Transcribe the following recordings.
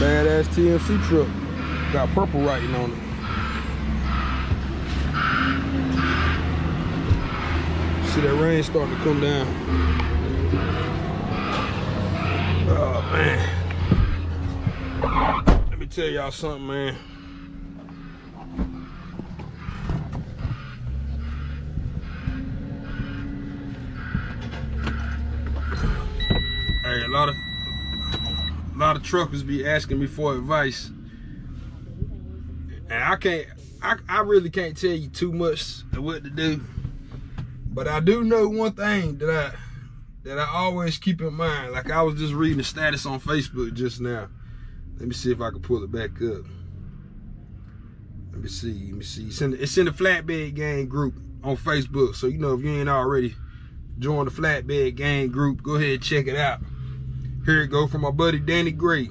Badass TMC truck. Got purple writing on it. See that rain starting to come down. Oh man. Let me tell y'all something, man. Hey, a lot of lot of truckers be asking me for advice. And I can't I, I really can't tell you too much of what to do. But I do know one thing that I that I always keep in mind. Like I was just reading the status on Facebook just now. Let me see if I can pull it back up. Let me see. Let me see. It's in it's in the Flatbed Gang group on Facebook. So you know if you ain't already joined the Flatbed Gang group, go ahead and check it out. Here it go from my buddy Danny Gray.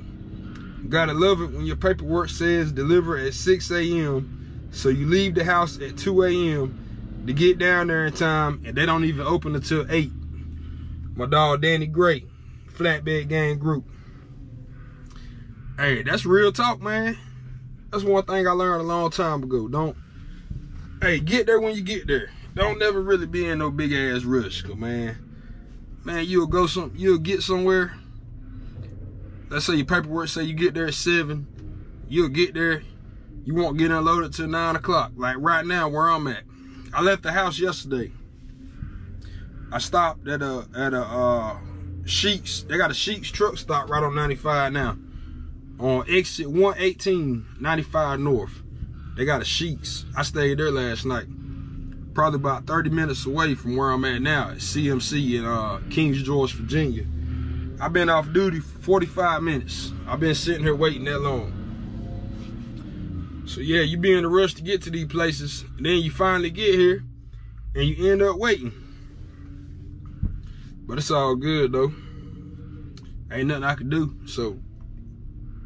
Gotta love it when your paperwork says deliver at 6 a.m. So you leave the house at 2 a.m. to get down there in time and they don't even open until 8. My dog Danny Gray, Flatbed Gang Group. Hey, that's real talk, man. That's one thing I learned a long time ago. Don't, hey, get there when you get there. Don't never really be in no big ass rush, man, man, you'll go some, you'll get somewhere. Let's say your paperwork say you get there at seven, you'll get there, you won't get unloaded till nine o'clock. Like right now, where I'm at, I left the house yesterday. I stopped at a at a uh, Sheetz. They got a Sheetz truck stop right on 95 now. On exit 118, 95 North. They got a Sheetz. I stayed there last night. Probably about 30 minutes away from where I'm at now at CMC in uh, Kings George, Virginia. I've been off duty for 45 minutes. I've been sitting here waiting that long. So yeah, you be in a rush to get to these places, then you finally get here, and you end up waiting. But it's all good though. Ain't nothing I can do. So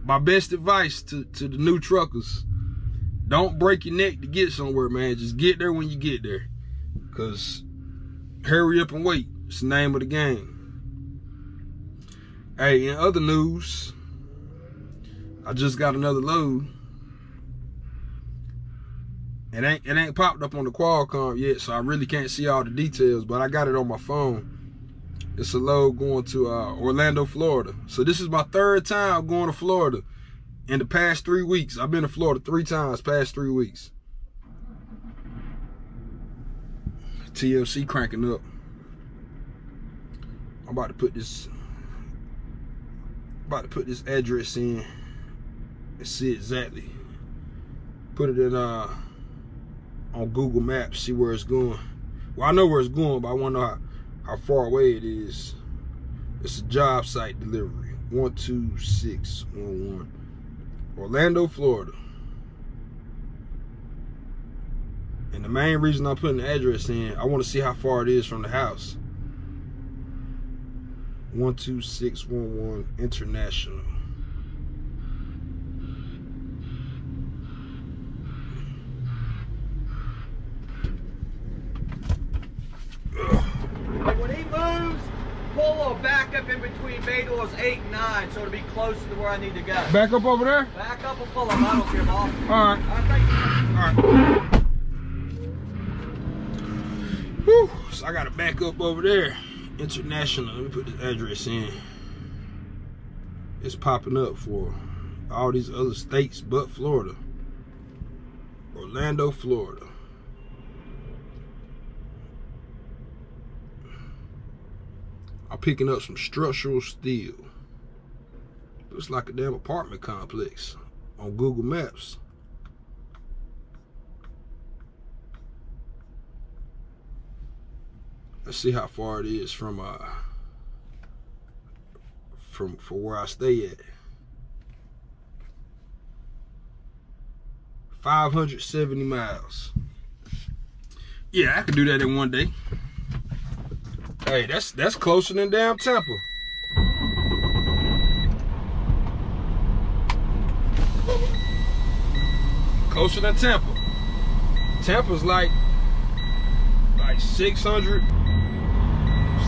my best advice to, to the new truckers, don't break your neck to get somewhere, man. Just get there when you get there. Cause hurry up and wait. It's the name of the game. Hey, in other news, I just got another load. It ain't it ain't popped up on the Qualcomm yet, so I really can't see all the details, but I got it on my phone. It's a load going to uh, Orlando, Florida. So this is my third time going to Florida in the past three weeks. I've been to Florida three times past three weeks. TLC cranking up. I'm about to put this about to put this address in and see exactly. Put it in uh on Google Maps, see where it's going. Well, I know where it's going, but I want to know how, how far away it is. It's a job site delivery. 12611. Orlando, Florida. And the main reason I'm putting the address in, I want to see how far it is from the house. 12611 International. When he moves, pull a back up in between bay doors 8 and 9 so it'll be closer to where I need to go. Back up over there? Back up and pull them. I don't care, boss. All right. I think All right. Whew. So I got to back up over there. International. Let me put this address in. It's popping up for all these other states but Florida. Orlando, Florida. I'm picking up some structural steel. Looks like a damn apartment complex on Google Maps. Let's see how far it is from uh from from where I stay at. 570 miles. Yeah, I could do that in one day. Hey, that's that's closer than damn Tampa. Closer than Tampa. Tampa's like like 600 it's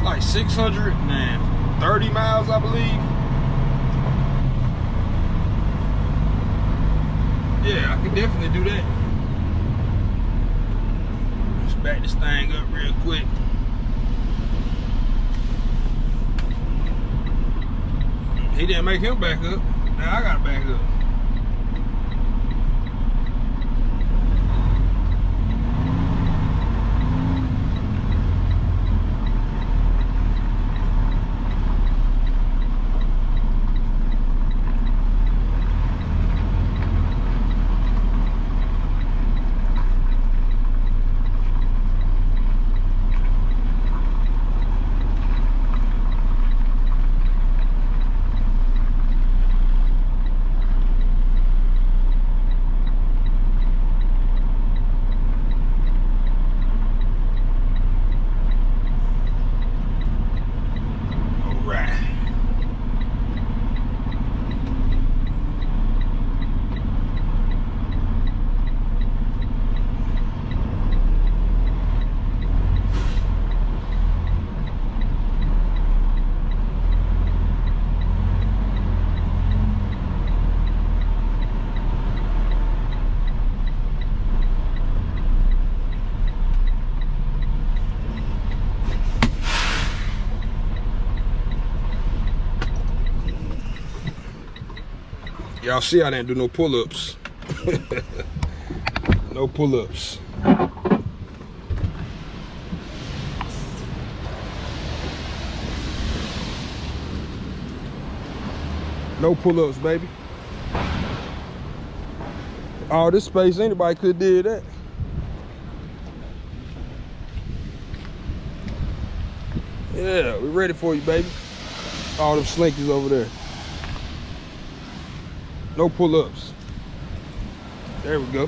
like 630 miles, I believe. Yeah, I can definitely do that. Let's back this thing up real quick. He didn't make him back up. Now I gotta back up. All right. Y'all see I didn't do no pull-ups. no pull-ups. No pull-ups, baby. All this space, anybody could did that. Yeah, we ready for you, baby. All them slinkies over there. No pull-ups. There we go.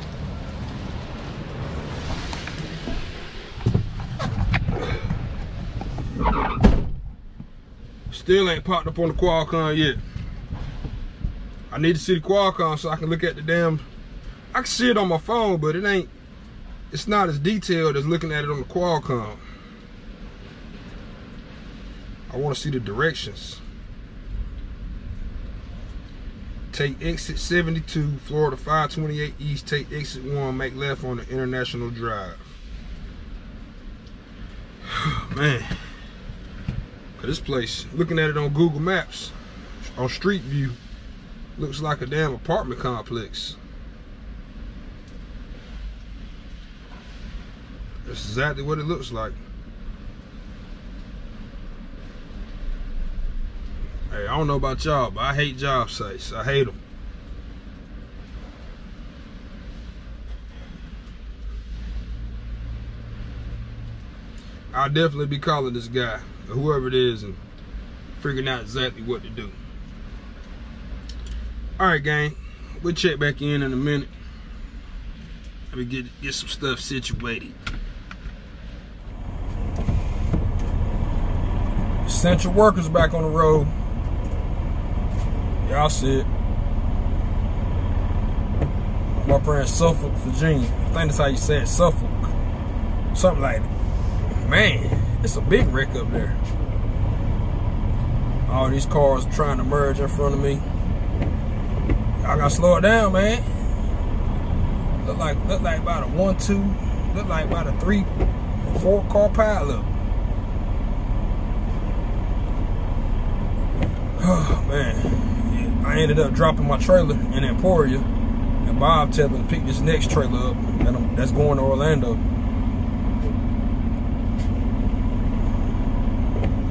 Still ain't popped up on the Qualcomm yet. I need to see the Qualcomm so I can look at the damn. I can see it on my phone, but it ain't. It's not as detailed as looking at it on the Qualcomm. I want to see the directions. Take exit 72, Florida 528 East. Take exit 1, make left on the International Drive. Man, this place, looking at it on Google Maps, on Street View, looks like a damn apartment complex. That's exactly what it looks like. Hey, I don't know about y'all, but I hate job sites. I hate them. I'll definitely be calling this guy, or whoever it is, and figuring out exactly what to do. All right, gang. We'll check back in in a minute. Let me get get some stuff situated. Essential workers back on the road. Y'all see it. My friend Suffolk, Virginia. I think that's how you say it, Suffolk. Something like that. Man, it's a big wreck up there. All these cars trying to merge in front of me. Y'all gotta slow it down, man. Look like look like about a one, two, look like about a three, four car pileup. Oh man. I ended up dropping my trailer in Emporia, and Bob telling me to pick this next trailer up that's going to Orlando.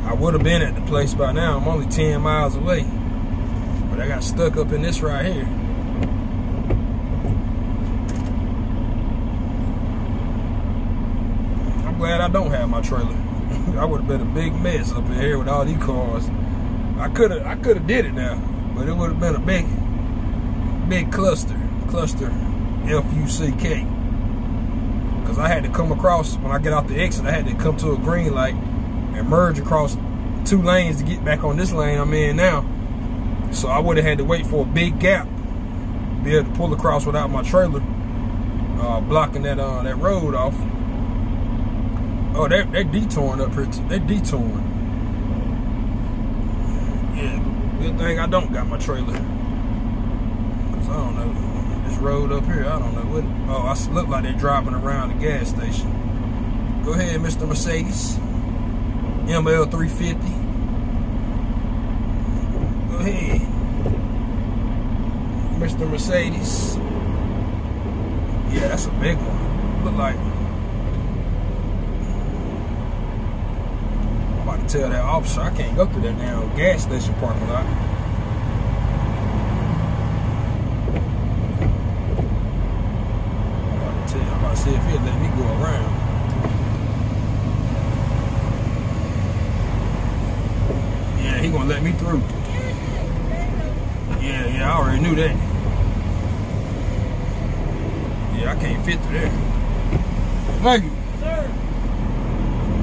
I would have been at the place by now. I'm only 10 miles away, but I got stuck up in this right here. I'm glad I don't have my trailer. I would have been a big mess up in here with all these cars. I could have, I could have did it now, but it would have been a big, big cluster, cluster, F U C K. Cause I had to come across when I get off the exit. I had to come to a green light and merge across two lanes to get back on this lane I'm in now. So I would have had to wait for a big gap, be able to pull across without my trailer uh, blocking that uh, that road off. Oh, they're, they're detouring up here. They're detouring. Yeah, good thing I don't got my trailer. Cause I don't know. this road up here. I don't know what. Oh, I look like they're driving around the gas station. Go ahead, Mr. Mercedes. ML350. Go ahead. Mr. Mercedes. Yeah, that's a big one. Look like I'm about to tell that officer I can't go through that now gas station parking lot. I'm about to tell I'm about to see if he'll let me go around. Yeah, he gonna let me through. Yeah, yeah, I already knew that. Yeah, I can't fit through there. Thank you. Sir.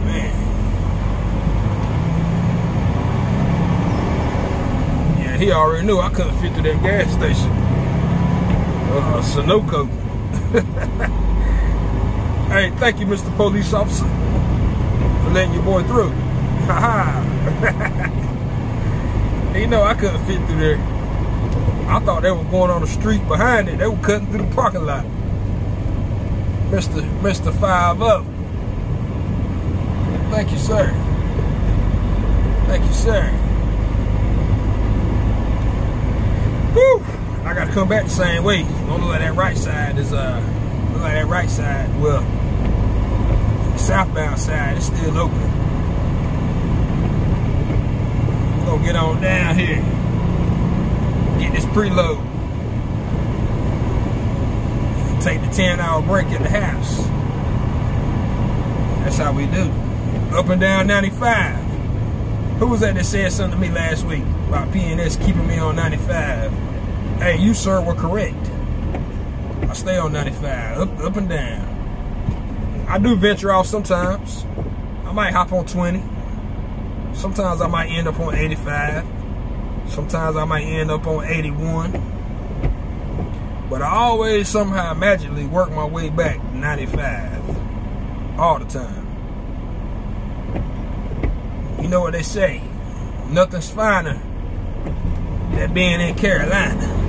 Man. He already knew I couldn't fit through that gas station. Uh, Sunoco. hey, thank you, Mr. Police Officer, for letting your boy through. You know, I couldn't fit through there. I thought they were going on the street behind it. They were cutting through the parking lot. Mr. Mr. Five Up. Thank you, sir. Thank you, sir. Whew. I gotta come back the same way. Don't look like that right side is uh look like that right side. Well southbound side is still open. We're gonna get on down here. Get this preload. Take the 10 hour break at the house. That's how we do. Up and down 95. Who was that that said something to me last week about P&S keeping me on 95? Hey, you sir were correct. I stay on 95, up, up and down. I do venture off sometimes. I might hop on 20. Sometimes I might end up on 85. Sometimes I might end up on 81. But I always somehow magically work my way back 95. All the time. You know what they say? Nothing's finer than being in Carolina.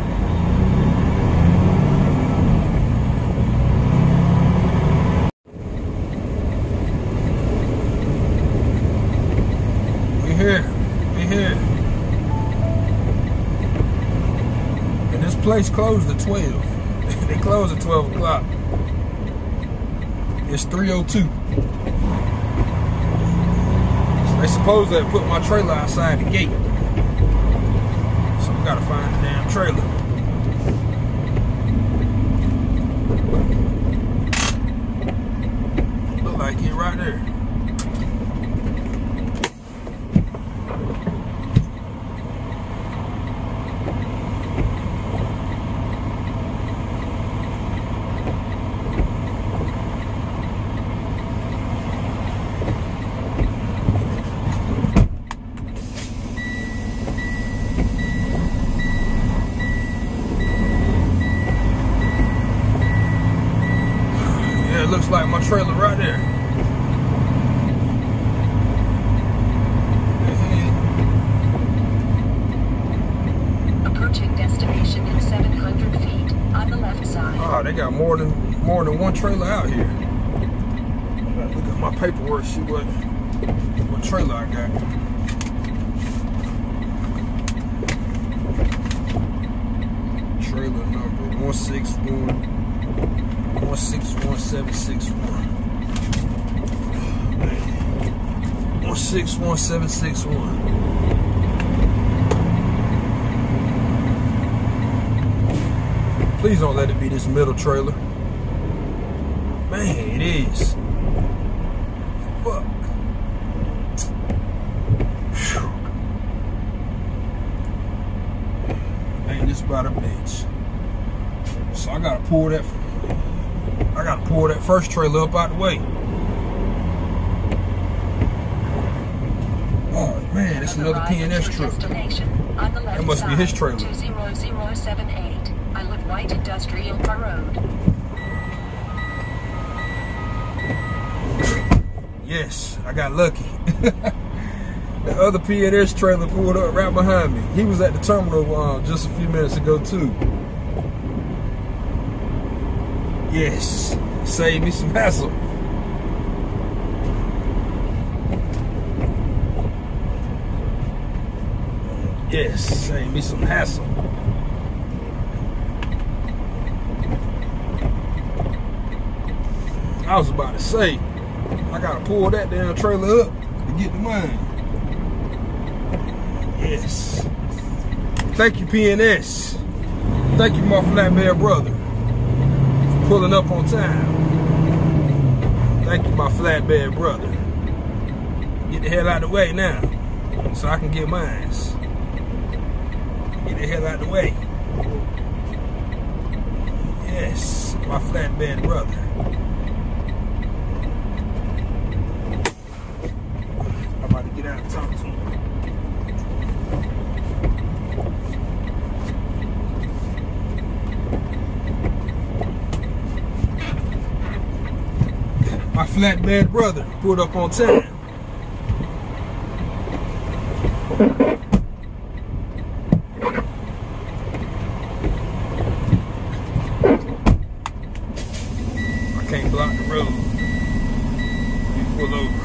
Here. We here. And this place closed at 12. they closed at 12 o'clock. It's 302. They suppose they put my trailer outside the gate. So we gotta find the damn trailer. Look like it right there. Yeah, it looks like my trailer right there. Approaching destination in 700 feet on the left side. Oh, they got more than more than one trailer out here. Look at my paperwork, see what what trailer I got. Trailer number 161 161761. 161761. Please don't let it be this middle trailer. Man, it is. Fuck. Phew. Ain't this about a bitch. So I gotta pull that. I gotta pull that first trailer up out the way. Oh man, it's another P&S truck. Destination on the left That must be his trailer. 20078. Isle of Wight Industrial Road. Yes, I got lucky. the other P&S trailer pulled up right behind me. He was at the terminal uh, just a few minutes ago too. Yes, save me some hassle. Yes, save me some hassle. I was about to say, I gotta pull that damn trailer up to get the money. Yes. Thank you, P&S. Thank you, my flatbed brother, for pulling up on time. Thank you, my flatbed brother. Get the hell out of the way now, so I can get mine. Get the hell out of the way. Yes, my flatbed brother. I'm about to get out and talk to him. My flatbed brother pulled up on time. I can't block the road. You pull over.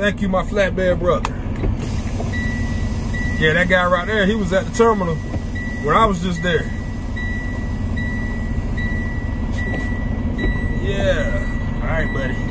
Thank you, my flatbed brother. Yeah, that guy right there, he was at the terminal when I was just there. Yeah. All right, buddy.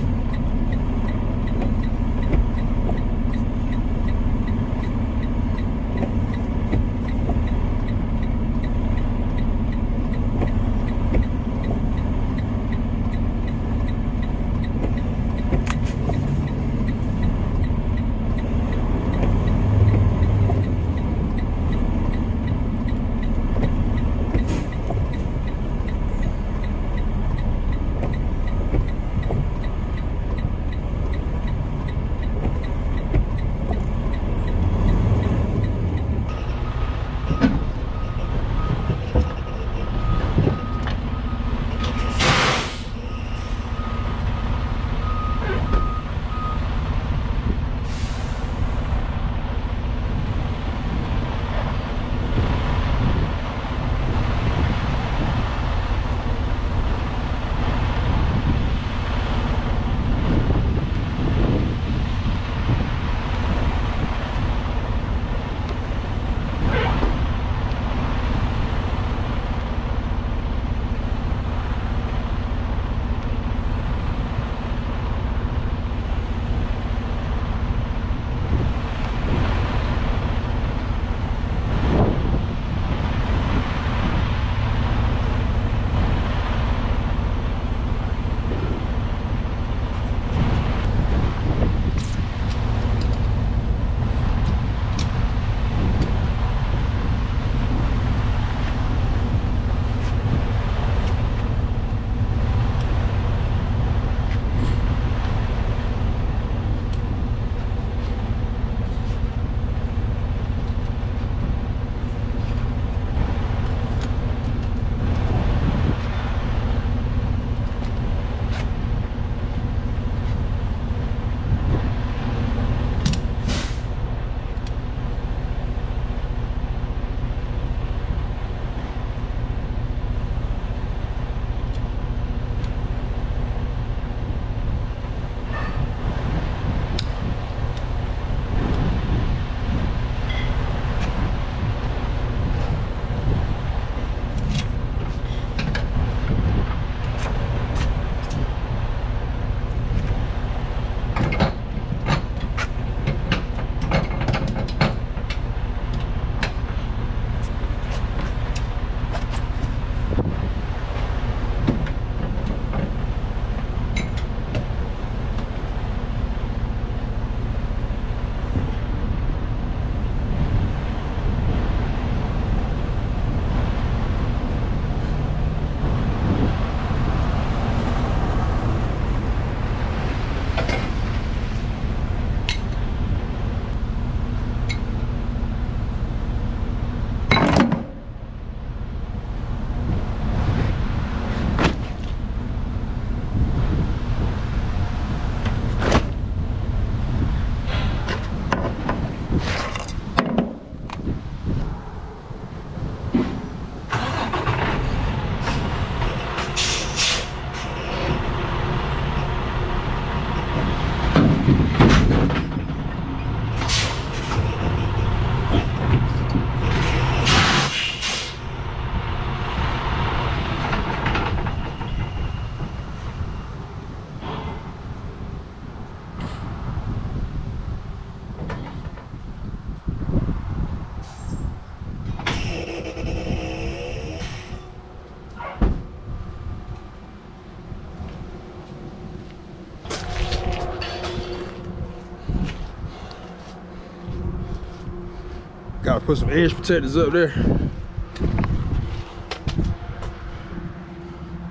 Put some edge protectors up there.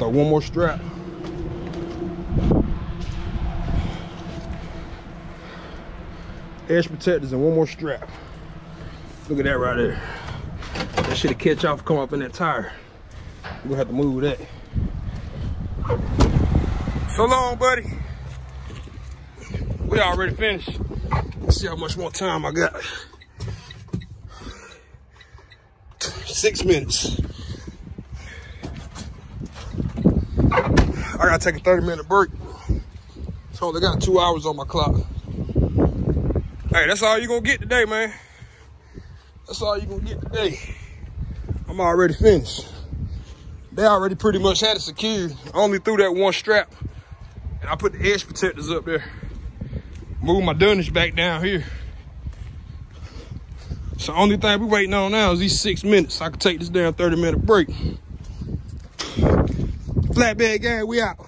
Throw one more strap. Edge protectors and one more strap. Look at that right there. That should catch off, come up in that tire. We're gonna have to move that. So long, buddy. We already finished. Let's see how much more time I got. Six minutes. I gotta take a 30 minute break. So they got two hours on my clock. Hey, that's all you gonna get today, man. That's all you gonna get today. I'm already finished. They already pretty much had it secured. I only threw that one strap and I put the edge protectors up there. Move my dunnage back down here. So only thing we're waiting on now is these six minutes. I can take this down 30 minute break. Flatbed gang, we out.